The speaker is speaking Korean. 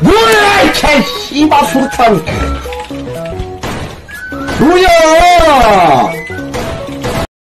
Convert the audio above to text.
뭐야, 이 개, 씨발, 수류탄. 뭐야!